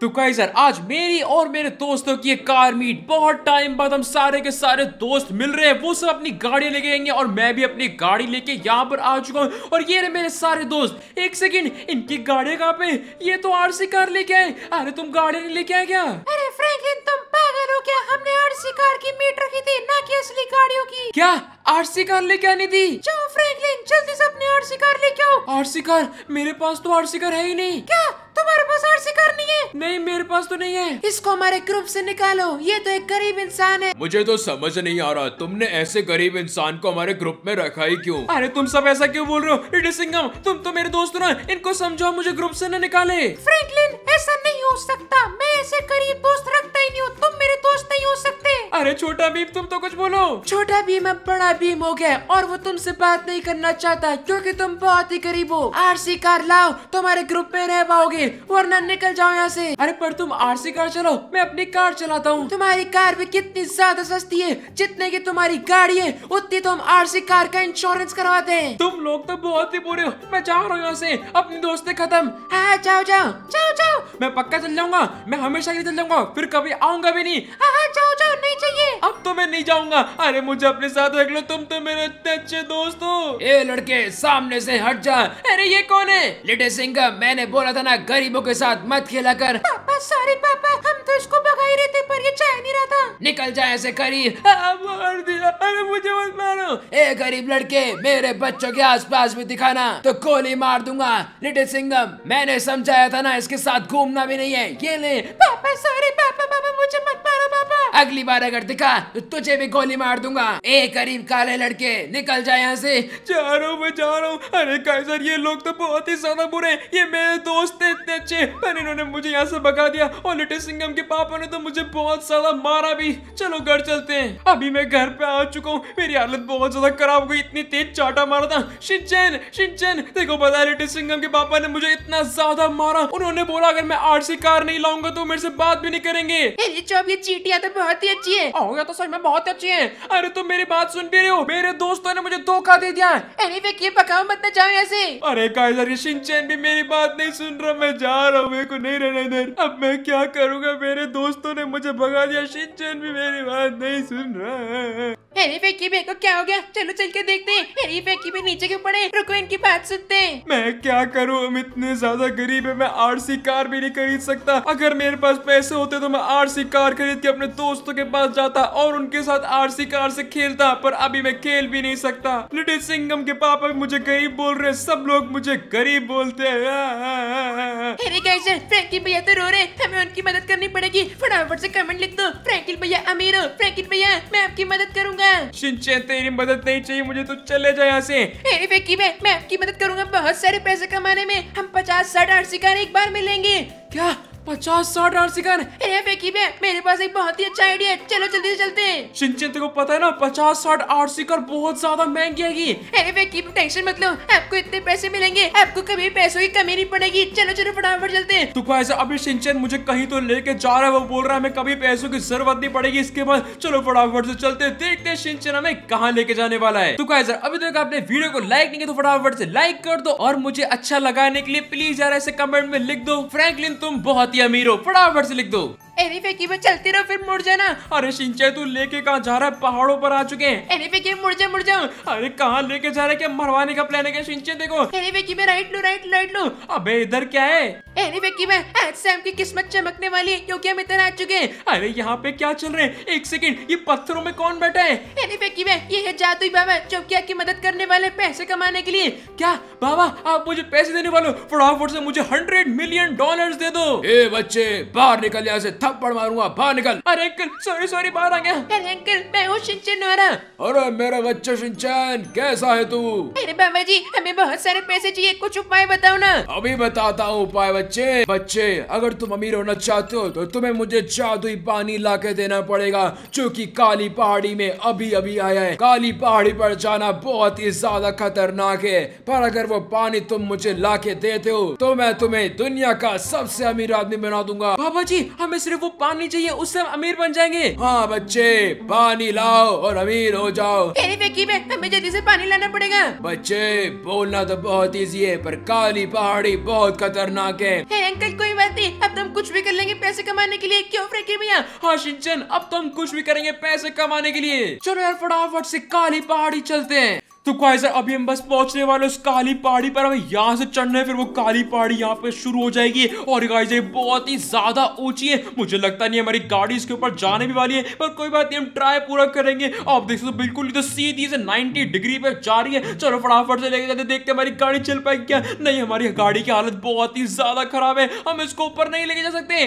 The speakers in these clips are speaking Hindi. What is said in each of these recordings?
तो गाइस यार आज मेरी और मेरे दोस्तों की एक कार मीट बहुत टाइम बाद हम सारे के सारे दोस्त मिल रहे हैं वो सब अपनी गाड़ी लेके आएँगे और मैं भी अपनी गाड़ी लेके यहाँ पर आ चुका हूँ। और ये रहे मेरे सारे दोस्त एक सेकंड इनकी गाड़ी कहाँ पे? ये तो आरसी कार लेके आए। अरे तुम गाड़ी नहीं लेके आए क्या? अरे फ्रैंकलिन तुम पागल हो क्या? हमने आरसी कार की मीट रखी थी ना कि असली गाड़ियों की। क्या? आरसी कार लेके आनी थी? जाओ फ्रैंकलिन जल्दी से अपनी आरसी कार लेके आओ। आरसी कार मेरे पास तो आरसी कार है ही नहीं। क्या? तुम्हारे पास आरसी कार नहीं है। नहीं मेरे पास तो नहीं है। इसको हमारे ग्रुप से निकालो। ये तो एक गरीब इंसान है। मुझे तो समझ नहीं आ रहा तुमने ऐसे गरीब इंसान को हमारे ग्रुप में रखा ही क्यों? अरे तुम सब ऐसा क्यों बोल रहे हो? रिडी सिंगम तुम तो मेरे दोस्त ना। इनको समझाओ मुझे ग्रुप से न निकाले। फ्रैंकलिन ऐसा नहीं हो सकता। मैं ऐसे गरीब दोस्त रखता ही नहीं हूँ। तुम मेरे दोस्त नहीं हो सकते। अरे छोटा भीम तुम तो कुछ बोलो। छोटा भीम अब बड़ा भीम हो गया और वो तुमसे बात नहीं करना चाहता क्योंकि तुम बहुत ही गरीब हो। आरसी कार लाओ तुम्हारे ग्रुप में रह पाओगे वरना निकल जाओ यहाँ से। अरे पर तुम आरसी कार चलो मैं अपनी कार चलाता हूँ। तुम्हारी कार भी कितनी ज़्यादा सस्ती है जितने की तुम्हारी गाड़ी है उतनी तो हम आरसी कार का इंश्योरेंस करवाते हैं। तुम लोग तो बहुत ही बुरे हो मैं जा रहा हूँ यहाँ से अपनी दोस्ती खत्म। हाँ जाओ जाओ जाओ जाओ। मैं पक्का चल जाऊँगा मैं हमेशा के लिए चल जाऊँगा फिर कभी आऊँगा भी नहीं। हाँ हाँ जाओ जाओ नहीं चाहिए। अब तो मैं नहीं जाऊँगा। अरे मुझे अपने साथ रख लो। तुम तो मेरे इतने अच्छे दोस्त हो। ए लड़के सामने से हट जा। अरे ये कौन है? लिटे सिंह मैंने बोला था ना गरीबों के साथ मत खेला कर। पापा सॉरी पापा। हम तो इसको भगा ही रहे थे पर ये चाह नहीं रहा था। निकल जाए ऐसे करीब। मार दिया। अरे मुझे मत मारो। ए गरीब लड़के मेरे बच्चों के आसपास भी दिखाना तो गोली मार दूँगा। लिटिल सिंगम मैंने समझाया था ना इसके साथ घूमना भी नहीं है। ये ले। पापा सॉरी पापा पापा मुझे मत अगली बार अगर दिखा तो तुझे भी गोली मार दूँगा। ए गरीब काले लड़के निकल जाए यहाँ से। जा रहा हूँ मैं जा रहा हूँ। अरे काइजर ये लोग तो बहुत ही ज़्यादा बुरे ये मेरे दोस्त थे इतने अच्छे। पर इन्होंने मुझे यहाँ से भगा दिया। और लिटिल सिंगम के पापा ने तो मुझे बहुत ज़्यादा मारा भी। चलो घर चलते हैं। अभी मैं घर पे आ चुका हूँ। मेरी हालत बहुत ज़्यादा खराब हो गई। इतनी तेज चाटा मारा था। शिनचैन शिनचैन देखो पता है लिटिल सिंगम के पापा ने मुझे इतना ज़्यादा मारा। उन्होंने बोला अगर मैं आरसी कार नहीं लाऊँगा तो मेरे से बात भी नहीं करेंगे। ये जो अब ये चीटियाँ तो बहुत ही अच्छी है। हो गया तो सच में बहुत अच्छी है। अरे तुम मेरी बात सुन भी रहे हो? मेरे दोस्तों ने मुझे धोखा दे दिया एनीवे ये पकाओ मत ना जाओ ऐसे। अरे काइजर ये शिनचैन भी मेरी बात नहीं सुन रहा मैं जा रहा हूँ। मेरे को नहीं रहना इधर। अब मैं क्या करूँगा? मेरे दोस्तों ने मुझे भगा दिया। शिनचैन भी मेरी बात नहीं सुन रहा है। एनीवे की को क्या हो गया? चलो चल के देखते हैं। एनीवे की भी नीचे क्यों पड़े? रुको इनकी बात सुनते हैं। मैं क्या करूँ? हम इतने ज़्यादा गरीब है। मैं आरसी कार भी नहीं खरीद सकता। अगर मेरे पास पैसे होते तो मैं आरसी कार खरीद के अपने दोस्तों के पास जाता और उनके साथ आरसी कार से खेलता पर अभी मैं खेल भी नहीं सकता। लिटिल सिंगम के पापा मुझे गरीब बोल रहे सब लोग मुझे गरीब बोलते हैं। फ्रैंकिल भैया तो रो रहे हमें उनकी मदद करनी पड़ेगी। फटाफट से कमेंट लिख दो। फ्रैंकिल भैया अमीर हो। फ्रैंकिल भैया मैं आपकी मदद करूँगा। शिनचैन तेरी मदद नहीं चाहिए मुझे तो चले जाए यहाँ से। एनीवे मैं आपकी मदद करूँगा बहुत सारे पैसे कमाने में। हम पचास साठ आठ शिकार एक बार मिलेंगे। क्या? पचास साठ आरसी कार एनीवे की मैं मेरे पास एक बहुत ही अच्छा आइडिया है। चलो जल्दी से चलते हैं। तेरे को पता है ना पचास साठ आरसी कार बहुत ज़्यादा महँगी आएगी। एनीवे की टेंशन मत लो। आपको इतने पैसे मिलेंगे आपको कभी पैसों की कमी नहीं पड़ेगी। चलो चलो फटाफट चलते हैं। तू को ऐसा अभी शिनचैन मुझे कहीं तो लेके जा रहा है वो बोल रहा है हमें कभी पैसों की ज़रूरत नहीं पड़ेगी। इसके बाद चलो फटाफट से चलते हैं। देखते हैं शिनचैन हमें कहाँ लेके जाने वाला है। तू को ऐसा अभी तक आपने वीडियो को लाइक नहीं किया तो फटाफट से लाइक कर दो। और मुझे अच्छा लगाने के लिए प्लीज़ यार ऐसे कमेंट में लिख दो। फ्रैंकलिन तुम बहुत ही अमीर फटाफट से लिख दो। एनीवे की मैं चलती रहो फिर मुड़ जाना। अरे शिनचैन तू लेके कहाँ जा रहा है? पहाड़ों पर आ चुके हैं। एनीवे की मुड़ जा मुड़ जाओ अरे कहाँ लेके जा रहे हैं? क्या मरवाने का प्लान है क्या देखो। एनीवे की मैं राइट लो राइट राइट लो। अबे इधर क्या है? एनीवे की मैं आज से हमकी किस्मत चमकने वाली है क्योंकि हम इधर आ चुके हैं। अरे यहाँ पे क्या चल रहे हैं? एक सेकंड ये पत्थरों में कौन बैठा है? एनीवे की मैं ये है जादुई बाबा जो कि आपकी मदद करने वाले पैसे कमाने के लिए। क्या? बाबा आप मुझे पैसे देने वाले फटाफट से मुझे हंड्रेड मिलियन डॉलर दे दो। ए बच्चे बाहर निकल यहाँ से थप्पड़ मारूँगा बाहर निकल। अरे अंकल सॉरी सॉरी बाहर आ गया। अरे अंकल मैं हूँ शिनचैन वाला अरे मेरा बच्चा शिनचैन कैसा है तू? अरे बाबा जी हमें बहुत सारे पैसे चाहिए कुछ उपाय बताओ ना। अभी बताता हूँ उपाय बच्चे। बच्चे अगर तुम अमीर होना चाहते हो तो तुम्हें मुझे जादुई पानी ला के देना पड़ेगा जो कि काली पहाड़ी में अभी अभी आया है। काली पहाड़ी पर जाना बहुत ही ज़्यादा खतरनाक है पर अगर वो पानी तुम मुझे ला के देते हो तो मैं तुम्हें दुनिया का सबसे अमीर आदमी बना दूँगा। बाबा जी हमें सिर्फ़ वो पानी चाहिए उससे हम अमीर बन जाएँगे। हाँ बच्चे पानी लाओ और अमीर हो जाओ। अरे हमें जल्दी से पानी लाना पड़ेगा। बच्चे बोलना तो बहुत इजी है पर काली पहाड़ी बहुत खतरनाक है। हे अंकल कोई बात नहीं अब तुम कुछ भी कर लेंगे पैसे कमाने के लिए। क्यों फ्रेंकी भैया? हाँ शिनचैन अब तो हम कुछ भी करेंगे पैसे कमाने के लिए। चलो यार फटाफट से काली पहाड़ी चलते हैं। तो सर अभी हम बस पहुँचने वाले उस काली पहाड़ी पर, हमें यहाँ से चढ़ना है, फिर वो काली पहाड़ी यहाँ पे शुरू हो जाएगी। और गाइस ये बहुत ही ज़्यादा ऊँची है। मुझे लगता नहीं हमारी गाड़ी इसके ऊपर जाने भी वाली है, पर कोई बात नहीं, हम ट्राई पूरा करेंगे। आप देख सकते बिल्कुल तो सीधी से 90 डिग्री पे जा रही है। चलो फटाफट से लेके जाते देखते हमारी गाड़ी चल पाएगी क्या। नहीं, हमारी गाड़ी की हालत बहुत ही ज़्यादा खराब है। हम इसको ऊपर नहीं लेके जा सकते।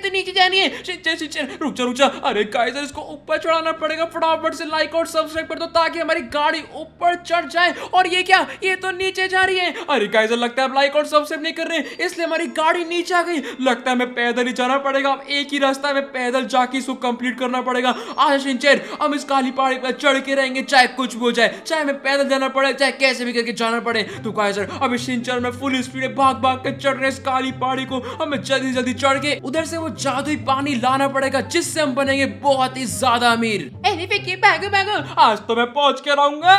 तो नीचे जानी है। रुक जा अरे गाइस इसको ऊपर चढ़ाना पड़ेगा। फटाफट से लाइक और सब्सक्राइब कर दो, ताकि हमारी गाड़ी ऊपर चढ़ जाए। और ये क्या? ये तो नीचे जा रही है। अरे गाइस लगता है लाइक और सब्सक्राइब नहीं कर रहे इसलिए हमारी गाड़ी नीचे आ गई। लगता है हमें पैदल ही जाना पड़ेगा। अब एक ही रास्ता है हमें पैदल जाके इसको कंप्लीट करना पड़ेगा। आज शिनचैन हम इस काली पहाड़ी पर चढ़ के रहेंगे चाहे कुछ भी हो जाए। चाहे हमें पैदल जाना पड़े चाहे कैसे भी करके जाना पड़े। तो गाइस अभी शिनचैन में फुल स्पीड में भाग भाग के चढ़ रहे इस काली पहाड़ी को। हमें जल्दी जल्दी चढ़ के उधर से वो जादुई पानी लाना पड़ेगा जिससे हम बनेंगे बहुत ही ज़्यादा अमीर। अरे भागो भागो आज तो मैं पहुँच के रहूँगा।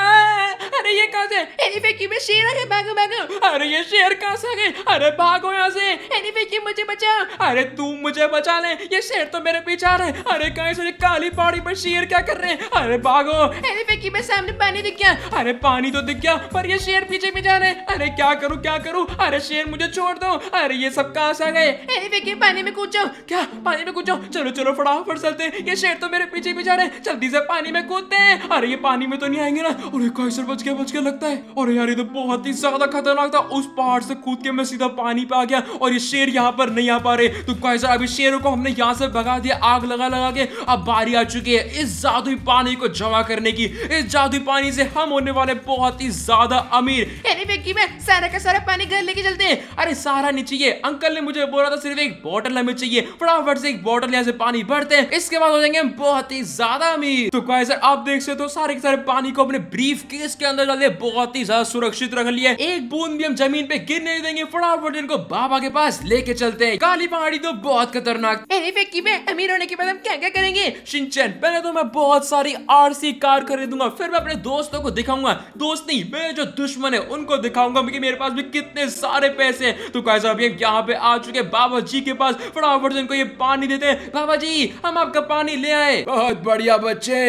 अरे ये कहाँ से? अरे वेकी में शेर आ भागो भागो। अरे ये शेर कहाँ से आ गए अरे भागो यहाँ से। अरे वेकी मुझे बचाओ अरे तू मुझे बचा ले। ये शेर तो मेरे पीछे आ रहा है। अरे कहीं से? काली पहाड़ी पर शेर क्या कर रहे हैं? अरे भागो। अरे वेकी में सामने पानी दिख गया। अरे पानी तो दिख गया पर ये शेर पीछे भी जा रहे हैं। अरे क्या करूँ क्या करूँ? अरे शेर मुझे छोड़ दो। अरे ये सब कहाँ से आ गए? अरे वेकी पानी में कूद। जाओ क्या? पानी में कूद। जाओ चलो चलो फटाफट चलते ये शेर तो मेरे पीछे भी जा रहे हैं। जल्दी से पानी में कूदते हैं। अरे ये पानी में तो नहीं आएँगे ना। अरे कैसे बच गया बच गया लगता है। अरे यार ये तो बहुत ही ज़्यादा खतरनाक था। उस पहाड़ से कूद के मैं सीधा पानी पे आ गया और ये शेर यहाँ पर नहीं आ पा रहे। तो कैसे अभी शेरों को हमने यहाँ से भगा दिया आग लगा लगा के। अब बारी आ चुकी है इस जादुई पानी को जमा करने की। इस जादुई पानी से हम होने वाले बहुत ही ज़्यादा अमीर। में सारा का सारा पानी घर लेके चलते हैं। अरे सारा नहीं चाहिए। अंकल ने मुझे बोला था सिर्फ़ एक बोतल हमें चाहिए। फटाफट से एक बोतल यहाँ से पानी भरते हैं। इसके बाद हो जाएँगे हम बहुत ही ज़्यादा अमीर। तो कैसे आप देख सकते हो सारे के सारे पानी को अपने ब्रीफ केस के अंदर डाल बहुत ही ज़्यादा सुरक्षित रख लिया एक बूंद भी हम ज़मीन पे गिर नहीं देंगे फटाफट इनको बाबा के पास लेके चलते हैं। काली पहाड़ी तो बहुत खतरनाक। में अमीर होने के बाद हम क्या क्या करेंगे? शिनचैन पहले तो मैं बहुत सारी आरसी कार खरीदूँगा फिर मैं अपने दोस्तों को दिखाऊँगा। दोस्त नहीं मेरे जो दुश्मन है उनको दिखाऊँगा कि मेरे पास भी कितने सारे पैसे हैं। तो कैसा अभी यहाँ पे आ चुके हैं बाबा जी के पास। फटाफट इनको ये पानी देते हैं। बाबा जी हम आपका पानी ले आए। बहुत बढ़िया बच्चे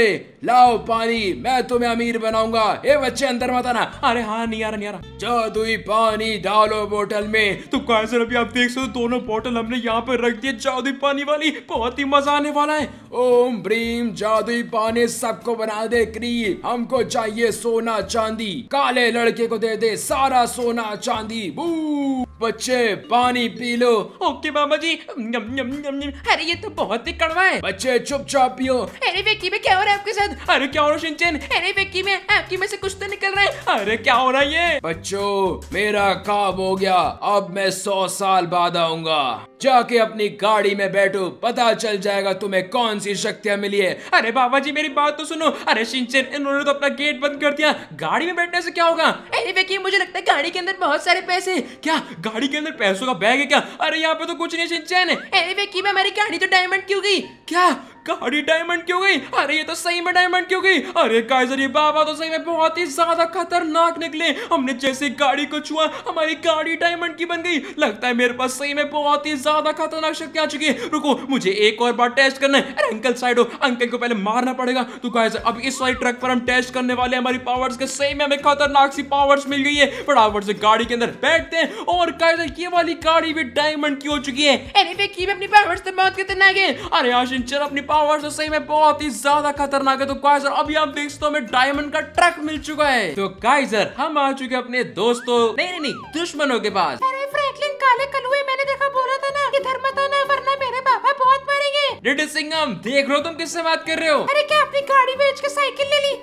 लाओ पानी मैं तुम्हें अमीर बनाऊँगा। ए बच्चे, अंदर मत आना। अरे हाँ नहीं आ रहा, नहीं आ रहा। जादुई पानी डालो बोतल में। तो कैसे अभी आप देख सकते हो, दोनों बोतल हमने यहाँ पे रख दिए। जादुई पानी वाली, बहुत ही मज़ा आने वाला है। ओम ब्रीम, जादुई पानी सबको बना दे, क्री। हमको चाहिए सोना चांदी। काले लड़के को दे दे, सारा सोना चांदी। बू। बच्चे पानी पी लो। ओके बाबा जी। यम यम यम यम अरे ये तो बहुत ही कड़वा है। बच्चे चुपचाप पियो। अरे वेकी में क्या हो रहा है आपके साथ? अरे क्या हो रहा है शिनचैन? अरे वेकी में आपकी में से कुछ तो निकल रहा है। अरे क्या हो रहा है ये? बच्चों मेरा काम हो गया। अब मैं सौ साल बाद आऊँगा। जाके अपनी गाड़ी में बैठो। पता चल जाएगा तुम्हें कौन सी शक्तियाँ मिली है। अरे बाबा जी मेरी बात तो सुनो। अरे शिनचैन इन्होंने तो अपना गेट बंद कर दिया। गाड़ी में बैठने से क्या होगा? अरे वेकी मुझे लगता है गाड़ी के अंदर बहुत सारे पैसे क्या? गाड़ी के अंदर पैसों का बैग है क्या? अरे यहाँ पे तो कुछ नहीं है शिनचैन अरे वे की मेरी गाड़ी तो डायमंड क्यों गई। क्या? गाड़ी डायमंड क्यों गई? अरे ये तो सही में डायमंड क्यों गई? अरे काइजर ये बाबा तो सही में बहुत ही ज़्यादा खतरनाक निकले। हमने जैसे गाड़ी को छुआ हमारी गाड़ी डायमंड की बन गई। लगता है मेरे पास सही में बहुत ही ज़्यादा खतरनाक शक्ति आ चुकी है। रुको मुझे एक और बार टेस्ट करना है। अरे अंकल साइड हो। अंकल को पहले मारना पड़ेगा। तो काइजर अब इस वाली ट्रक पर हम टेस्ट करने वाले हमारी पावर्स के सही में हमें खतरनाक सी पावर्स मिल गई है। फटाफट से गाड़ी के अंदर बैठते हैं। और काइजर ये वाली गाड़ी भी डायमंड की हो चुकी है। अरे अपनी पावर्स तो बहुत खतरनाक है अरे आशिन चल अपनी पावर तो सही में बहुत ही ज़्यादा खतरनाक है। तो काइजर अभी आप देख सकते हो हमें डायमंड का ट्रक मिल चुका है। तो काइजर हम आ चुके अपने दोस्तों नहीं नहीं नहीं दुश्मनों के पास। फ्रैंकलिन काले कलुए मैंने देखा बोला था ना इधर मत आना वरना मेरे पापा बहुत मारेंगे। डिडी सिंह देख रहे हो तुम किससे बात कर रहे हो? अरे क्या अपनी गाड़ी बेच के साइकिल ले ली।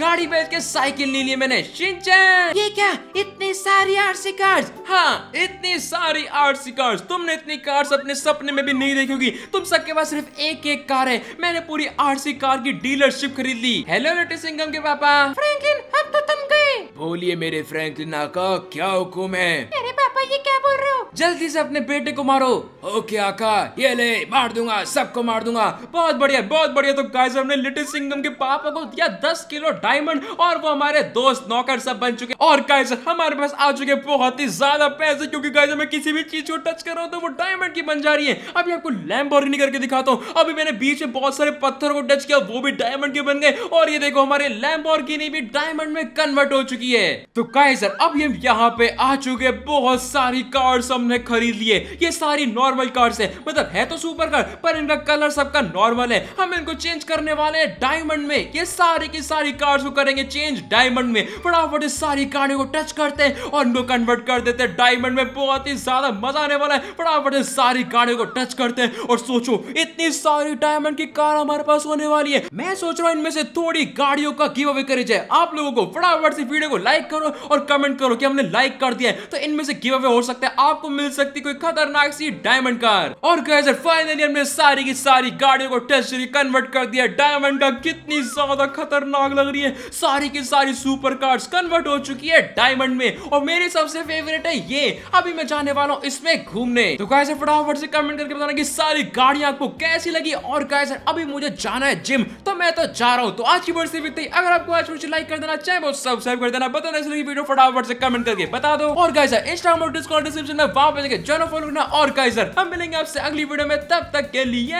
गाड़ी बेच के साइकिल ले लिया मैंने। शिनचैन! ये क्या? इतनी सारी आरसी कार्स हाँ इतनी सारी आरसी कार्स तुमने इतनी कार्स अपने सपने में भी नहीं देखी होगी। तुम सबके पास सिर्फ़ एक एक कार है। मैंने पूरी आरसी कार की डीलरशिप खरीद ली। हेलो लिटिल सिंगम के पापा। फ्रैंकलिन अब तो तुम गए। बोलिए मेरे फ्रैंकलिन आका क्या हुक्म है अरे पापा ये क्या बोल रहे हो जल्दी से अपने बेटे को मारो। ओके, आका, ये ले, मार दूँगा, सबको मार दूँगा। बहुत बढ़िया बहुत बढ़िया। तो गाइस हमने लिटिल सिंगम के पापा को दिया दस किलो डायमंड और वो हमारे दोस्त नौकर सब बन चुके। और गाइस हमारे पास आ चुके बहुत ही ज़्यादा पैसे, क्योंकि गाइस मैं किसी भी चीज़ को टच कर रहा हूँ तो वो डायमंड की बन जा रही है। अभी आपको लैम्प लैम्बोर्गिनी करके दिखाता हूँ। अभी मैंने बीच में बहुत सारे पत्थर को टच किया, वो भी डायमंड के बन गए। और ये देखो, हमारे लैम्प लैम्बोर्गिनी भी डायमंड में कन्वर्ट हो चुकी है। तो गाइस अभी हम यहाँ पे आ चुके बहुत सारी कार्ड हमने खरीद लिए। ये सारी नॉर्मल कार्ड्स है। मतलब है तो सुपर कार पर इनका कलर सबका नॉर्मल है। हम इनको चेंज करने वाले हैं डायमंड में। ये सारी की सारी कार्ड्स को करेंगे चेंज डायमंड में। फटाफट इस सारी कार्डों को टच करते हैं और इनको कन्वर्ट कर देते हैं। डायमंड में बहुत ही ज़्यादा मज़ा आने वाला है। फटाफट इस सारी कार्डों को टच करते हैं और सोचो, इतनी सारी डायमंड की कार हमारे पास होने वाली है। मैं सोच रहा हूँ इनमें से थोड़ी गाड़ियों का गिव अवे करे जाए। आप लोगों को फटाफट से वीडियो को लाइक करो और कमेंट करो कि हमने लाइक कर दिया है। तो इनमें से गिव अवे हो सकता है। आपको मिल सकती कोई खतरनाक सी डायमंड कार और कैसे फाइनली हमने सारी की सारी गाड़ियों को टेस्ट कन्वर्ट कर दिया। डायमंड का कितनी ज़्यादा खतरनाक लग रही है। सारी की सारी सुपर कार्ड्स कन्वर्ट हो चुकी है डायमंड में। और मेरी सबसे फेवरेट है ये। अभी मैं जाने वाला हूँ इसमें घूमने। तो कैसे फटाफट से कमेंट करके बताना कि सारी गाड़ियाँ आपको कैसी लगी। और कैसे अभी मुझे जाना है जिम तो मैं तो जा रहा हूँ। तो आज की वीडियो से भी अगर आपको आज मुझे लाइक कर देना चाहे वो सब्सक्राइब कर देना। बताना वीडियो फटाफट से कमेंट करके। बता दो। और गाइस इंस्टाग्राम और डिस्कॉर्ड डिस्क्रिप्शन में वहाँ पे देखिए जॉइन फॉलो करना और गाइस हम मिलेंगे आपसे अगली वीडियो में। तब तक के लिए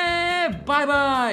बाय बाय